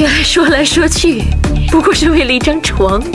原来说来说去，不过是为了一张床。